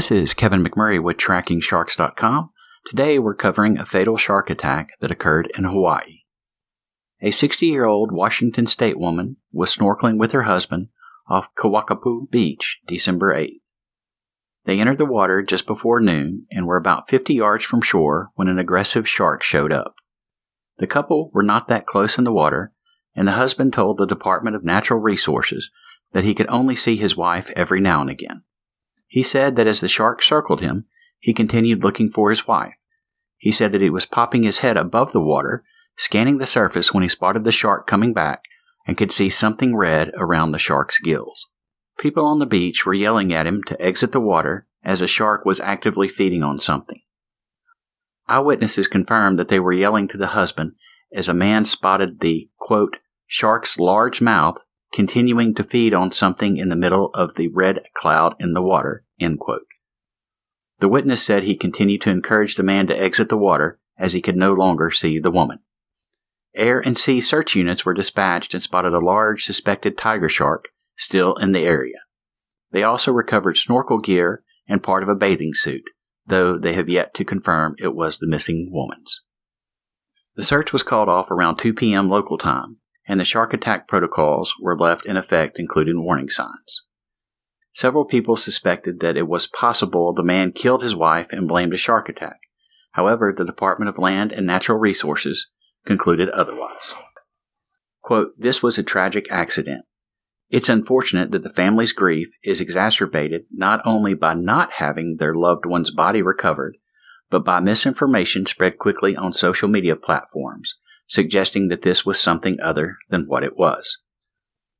This is Kevin McMurray with TrackingSharks.com. Today we're covering a fatal shark attack that occurred in Hawaii. A 60 year old Washington State woman was snorkeling with her husband off Keawakepu Beach December 8th. They entered the water just before noon and were about 50 yards from shore when an aggressive shark showed up. The couple were not that close in the water, and the husband told the Department of Natural Resources that he could only see his wife every now and again. He said that as the shark circled him, he continued looking for his wife. He said that he was popping his head above the water, scanning the surface when he spotted the shark coming back and could see something red around the shark's gills. People on the beach were yelling at him to exit the water as a shark was actively feeding on something. Eyewitnesses confirmed that they were yelling to the husband as a man spotted the, quote, shark's large mouth continuing to feed on something in the middle of the red cloud in the water. The witness said he continued to encourage the man to exit the water as he could no longer see the woman. Air and sea search units were dispatched and spotted a large suspected tiger shark still in the area. They also recovered snorkel gear and part of a bathing suit, though they have yet to confirm it was the missing woman's. The search was called off around 2 p.m. local time, and the shark attack protocols were left in effect, including warning signs. Several people suspected that it was possible the man killed his wife and blamed a shark attack. However, the Department of Land and Natural Resources concluded otherwise. Quote, this was a tragic accident. It's unfortunate that the family's grief is exacerbated not only by not having their loved one's body recovered, but by misinformation spread quickly on social media platforms suggesting that this was something other than what it was.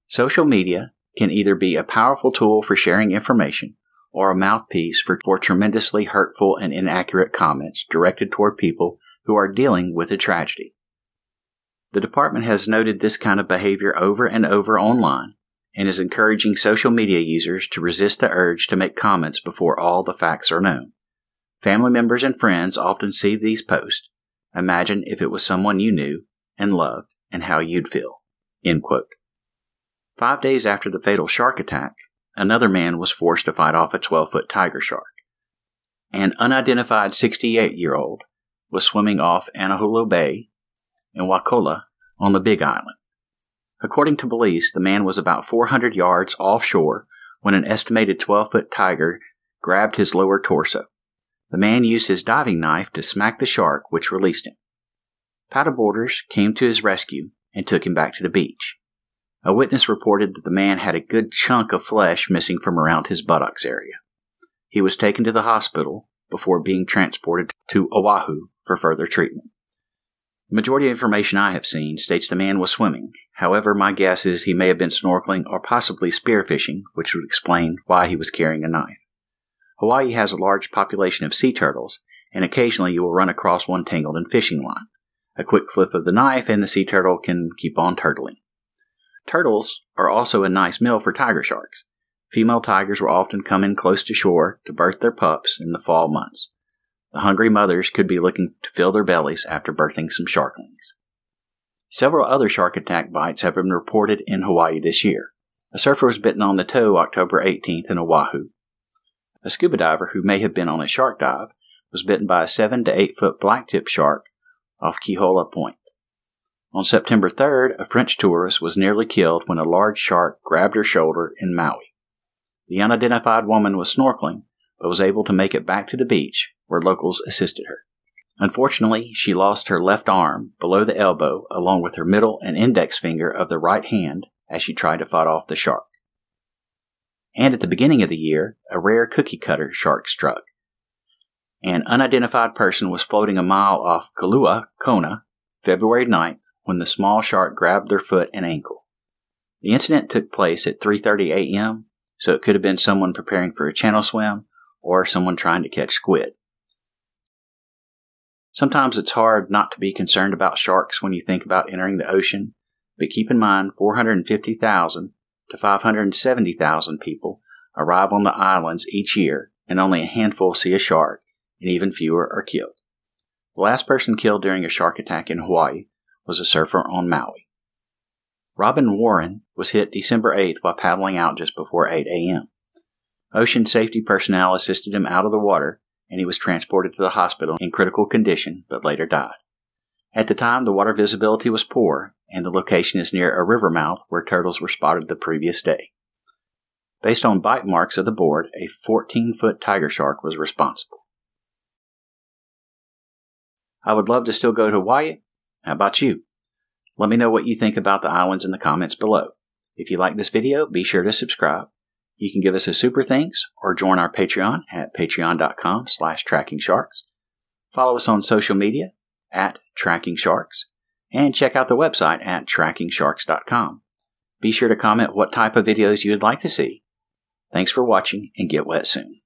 Social media can either be a powerful tool for sharing information or a mouthpiece for, for tremendously hurtful and inaccurate comments directed toward people who are dealing with a tragedy. The department has noted this kind of behavior over and over online and is encouraging social media users to resist the urge to make comments before all the facts are known. Family members and friends often see these posts Imagine if it was someone you knew and loved and how you'd feel. Five days after the fatal shark attack, another man was forced to fight off a 12 foot tiger shark. An unidentified 68 year old was swimming off Anahulo Bay in Waikoloa on the Big Island. According to police, the man was about 400 yards offshore when an estimated 12 foot tiger grabbed his lower torso. The man used his diving knife to smack the shark, which released him. Paddleboarders came to his rescue and took him back to the beach. A witness reported that the man had a good chunk of flesh missing from around his buttocks area. He was taken to the hospital before being transported to Oahu for further treatment. The majority of information I have seen states the man was swimming. However, my guess is he may have been snorkeling or possibly spearfishing, which would explain why he was carrying a knife. Hawaii has a large population of sea turtles, and occasionally you will run across one tangled in fishing line. A quick flip of the knife and the sea turtle can keep on turtling. Turtles are also a nice meal for tiger sharks. Female tigers will often come in close to shore to birth their pups in the fall months. The hungry mothers could be looking to fill their bellies after birthing some sharklings. Several other shark attack bites have been reported in Hawaii this year. A surfer was bitten on the toe October 18th in Oahu. A scuba diver who may have been on a shark dive was bitten by a 7 to 8 foot blacktip shark off Kihola Point. On September 3rd, a French tourist was nearly killed when a large shark grabbed her shoulder in Maui. The unidentified woman was snorkeling, but was able to make it back to the beach, where locals assisted her. Unfortunately, she lost her left arm below the elbow, along with her middle and index finger of the right hand as she tried to fight off the shark. And at the beginning of the year, a rare cookie cutter shark struck. An unidentified person was floating a mile off Kailua, Kona, February 9th, when the small shark grabbed their foot and ankle. The incident took place at 3:30 a.m., so it could have been someone preparing for a channel swim or someone trying to catch squid. Sometimes it's hard not to be concerned about sharks when you think about entering the ocean, but keep in mind 450,000 to 570,000 people arrive on the islands each year and only a handful see a shark and even fewer are killed. The last person killed during a shark attack in Hawaii was a surfer on Maui. Robin Warren was hit December 8th while paddling out just before 8 a.m. Ocean safety personnel assisted him out of the water, and he was transported to the hospital in critical condition, but later died. At the time, the water visibility was poor, and the location is near a river mouth where turtles were spotted the previous day. Based on bite marks of the board, a 14 foot tiger shark was responsible. I would love to still go to Hawaii. How about you? Let me know what you think about the islands in the comments below. If you like this video, be sure to subscribe. You can give us a super thanks or join our Patreon at patreon.com slash trackingsharks. Follow us on social media at trackingsharks and check out the website at trackingsharks.com. Be sure to comment what type of videos you would like to see. Thanks for watching and get wet soon.